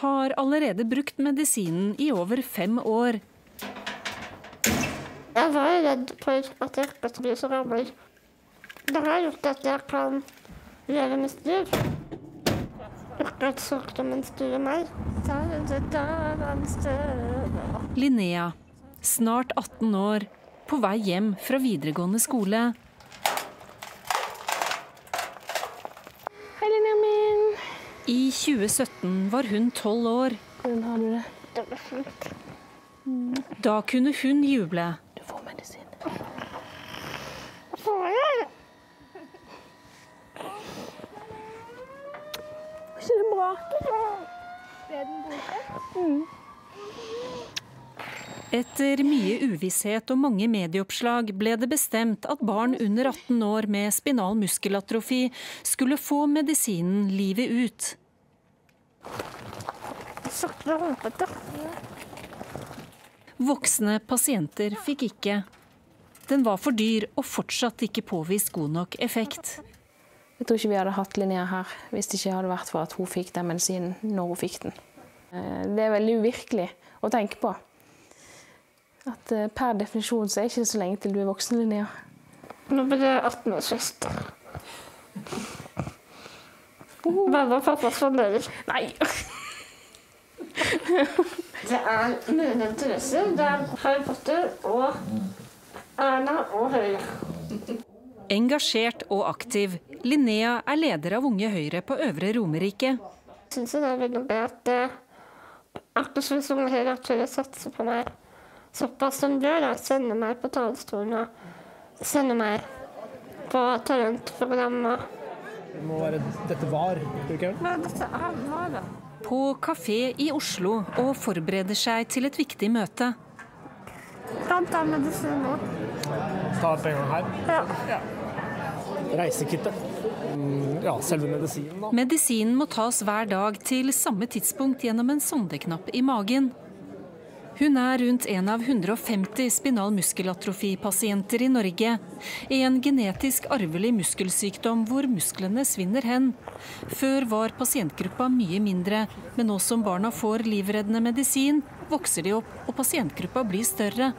har allerede brukt medisinen i over fem år. Jeg var redd for at jeg ikke skulle bli så gammel. Det har gjort at jeg kan leve med styr. Ikke at sykdommen styrer meg. Linnea, snart 18 år, på vei hjem fra videregående skole. I 2017 var hun tolv år. Hvordan har du det? Det var fint. Da kunne hun juble. Du får medisin. Er ikke det bra? Etter mye uvisshet og mange medieoppslag ble det bestemt at barn under 18 år med spinal muskelatrofi skulle få medisinen livet ut. Sakte og håpete. Voksne pasienter fikk ikke. Den var for dyr og fortsatt ikke påvist god nok effekt. Jeg tror ikke vi hadde hatt Linnea her hvis det ikke hadde vært for at hun fikk den medisinen når hun fikk den. Eh, Det er veldig uvirkelig å tenke på. At eh, per definisjon så er det ikke så lenge til du er voksen, Linnea. Nå blir det 18-årsfest. Mamma og pappa spanderer. Nei! Det er mine interesser. Det er Harry Potter og Erna og Høyre. Engasjert og aktiv, Linnea er leder av Unge Høyre på Øvre Romerike. Jeg syns det er veldig bra at det akkurat som Unge Høyre tør å satse på meg såpass som de gjør. da. Sende meg på talerstolen og sende meg på talentprogram. Det må være dette var, tror ikke? Nei, dette er var, da? På kafé i Oslo og forbereder seg til et viktig møte. Kan ta medisin nå. Ta pengene her. Ja. Reisekittet. Mm, Ja, selve medisinen, da. Medisinen må tas hver dag til samme tidspunkt gjennom en sondeknapp i magen. Hun er rundt en av 150 spinal muskelatrofi-pasienter i Norge. En genetisk arvelig muskelsykdom hvor musklene svinner hen. Før var pasientgruppa mye mindre, men nå som barna får livreddende medisin, vokser de opp og pasientgruppa blir større.